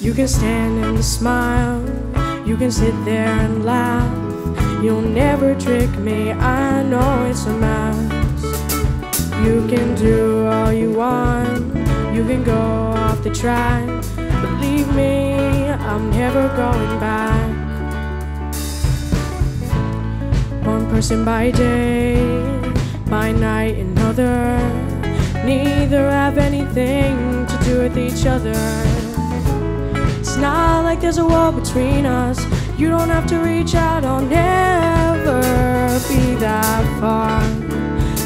You can stand and smile. You can sit there and laugh. You'll never trick me. I know it's a mask. You can do all you want. You can go off the track. Believe me, I'm never going back. One person by day, by night another. Neither have anything to do with each other. Not like there's a wall between us. You don't have to reach out, I'll never be that far.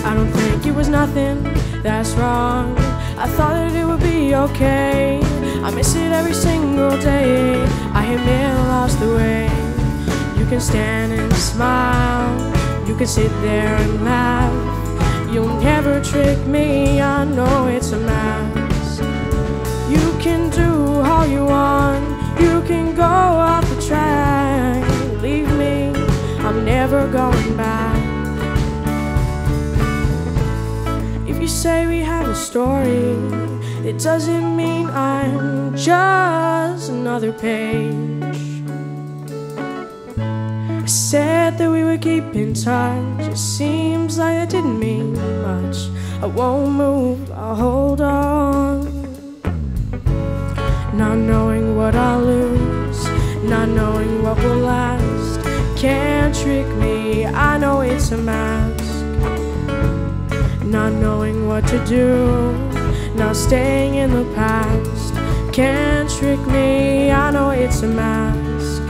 I don't think it was nothing that's wrong. I thought that it would be okay. I miss it every single day. I admit I lost the way. You can stand and smile. You can sit there and laugh. You'll never trick me. I know Going back. If you say we have a story, it doesn't mean I'm just another page. I said that we would keep in touch. It seems like that didn't mean much. I won't move, I'll hold it's a mask. Not knowing what to do, not staying in the past. Can't trick me, I know it's a mask.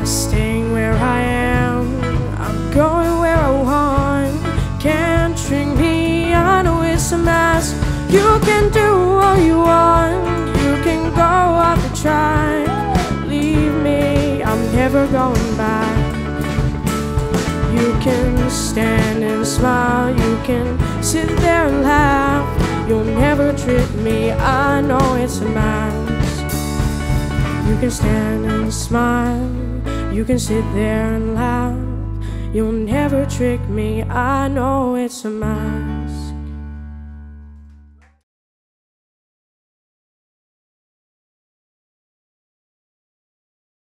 I'm staying where I am, I'm going where I want. Can't trick me, I know it's a mask. You can do all you want, you can go off the track. Leave me, I'm never going back. You can stand and smile, you can sit there and laugh. You'll never trick me, I know it's a mask. You can stand and smile, you can sit there and laugh. You'll never trick me, I know it's a mask.